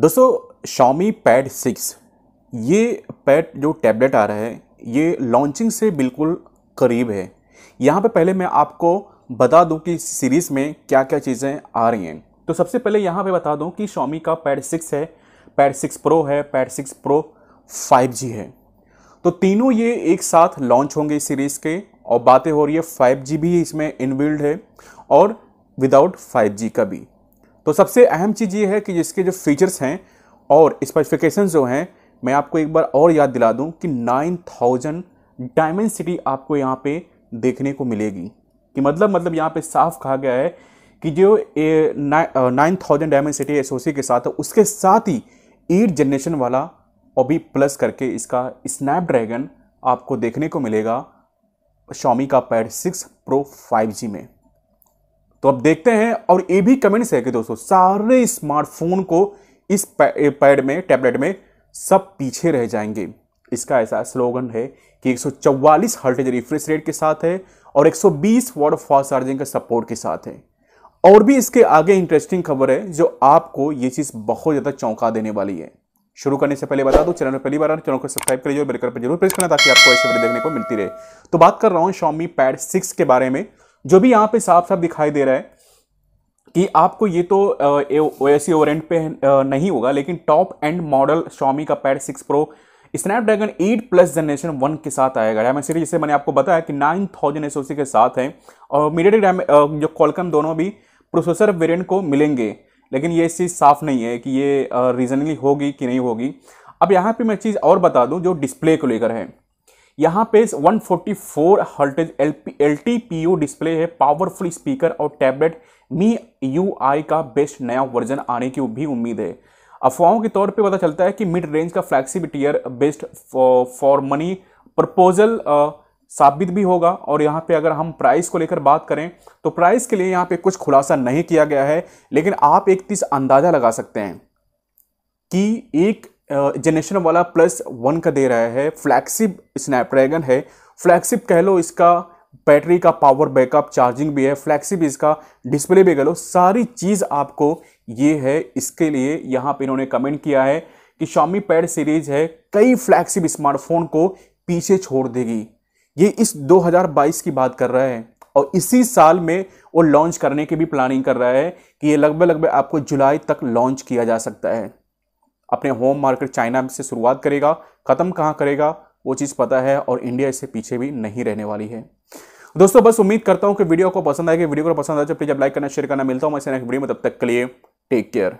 दोस्तों, Xiaomi pad six ये pad जो टैबलेट आ रहा है, ये लॉन्चिंग से बिल्कुल करीब है। यहाँ पे पहले मैं आपको बता दूँ कि सीरीज़ में क्या क्या चीज़ें आ रही हैं। तो सबसे पहले यहाँ पे बता दूँ कि शॉमी का पैड सिक्स है पैड सिक्स प्रो है pad six pro five G है। तो तीनों ये एक साथ लॉन्च होंगे इस सीरीज़ के, और बातें हो रही है फाइव जी भी इसमें इनबिल्ड है, और विदाउट फाइव जी का भी। तो सबसे अहम चीज़ ये है कि जिसके जो फीचर्स हैं और स्पेसिफिकेशन जो हैं, मैं आपको एक बार और याद दिला दूँ कि 9000 डायमेंसिटी आपको यहाँ पे देखने को मिलेगी। कि मतलब मतलब यहाँ पे साफ़ कहा गया है कि जो नाइन थाउज़ेंड डायमेंसिटी एस के साथ है, उसके साथ ही एट जनरेशन वाला और भी प्लस करके इसका स्नैपड्रैगन आपको देखने को मिलेगा शॉमी का pad six pro five G में। तो अब देखते हैं, और ये भी कमेंट्स है कि दोस्तों, सारे स्मार्टफ़ोन को इस पैड में टैबलेट में सब पीछे रह जाएँगे। इसका ऐसा स्लोगन है कि 144 हर्टेज रिफ्रेश रेट के साथ है, और 120 वॉट फास्ट चार्जिंग के सपोर्ट के साथ है। और भी इसके आगे इंटरेस्टिंग खबर है, जो आपको ये चीज़ बहुत ज़्यादा चौंका देने वाली है। शुरू करने से पहले बता दूँ चैनल में पहली बार चैनल को सब्सक्राइब करिए और बेल पर ज़रूर प्रेस करना ताकि आपको ऐसे वीडियो देखने को मिलती रहे। तो बात कर रहा हूँ शॉमी पैड सिक्स के बारे में। जो भी यहाँ पे साफ़ साफ़ दिखाई दे रहा है कि आपको ये तो ओ एस सी ओरेंट पे नहीं होगा, लेकिन टॉप एंड मॉडल शॉमी का pad six pro Snapdragon 8 plus generation one के साथ आएगा। डायमेंड सीरीज़, जिसे मैंने आपको बताया कि नाइन थाउज़ेंड एसओसी के साथ है, और मीडियाटेक जो कॉलकम दोनों भी प्रोसेसर वेरिएंट को मिलेंगे, लेकिन ये चीज़ साफ़ नहीं है कि ये रीजनली होगी कि नहीं होगी। अब यहाँ पे मैं चीज़ और बता दूँ जो डिस्प्ले को लेकर है। यहाँ पे 144 forty four hertz L T P display है पावरफुल स्पीकर और टैबलेट मी यू आई का बेस्ट नया वर्जन आने की भी उम्मीद है। अफवाहों के तौर पे पता चलता है कि मिड रेंज का फ्लैक्सिब टीयर बेस्ट फॉर मनी प्रपोजल साबित भी होगा। और यहाँ पे अगर हम प्राइस को लेकर बात करें तो प्राइस के लिए यहाँ पे कुछ खुलासा नहीं किया गया है, लेकिन आप एक तीस अंदाज़ा लगा सकते हैं कि एक जनरेशन वाला प्लस वन का दे रहा है। फ्लैक्सिब स्नैपड्रैगन है। फ्लैक्सिब कह लो इसका बैटरी का पावर बैकअप चार्जिंग भी है। फ्लैक्सिब इसका डिस्प्ले भी कह लो। सारी चीज़ आपको ये है इसके लिए। यहाँ पे इन्होंने कमेंट किया है कि Xiaomi पैड सीरीज़ है। कई फ्लैक्सिब स्मार्टफ़ोन को पीछे छोड़ देगी। ये इस 2022 की बात कर रहा है और इसी साल में वो लॉन्च करने की भी प्लानिंग कर रहा है कि ये लगभग लगभग आपको जुलाई तक लॉन्च किया जा सकता है। अपने होम मार्केट चाइना से शुरुआत करेगा, ख़त्म कहाँ करेगा, वो चीज़ पता है और इंडिया इससे पीछे भी नहीं रहने वाली है। दोस्तों, बस उम्मीद करता हूँ कि वीडियो को पसंद आएगी वीडियो को पसंद आए तो प्लीज़ अब लाइक करना शेयर करना, मिलता हूँ मैं नेक्स्ट वीडियो में, तब तक के लिए टेक केयर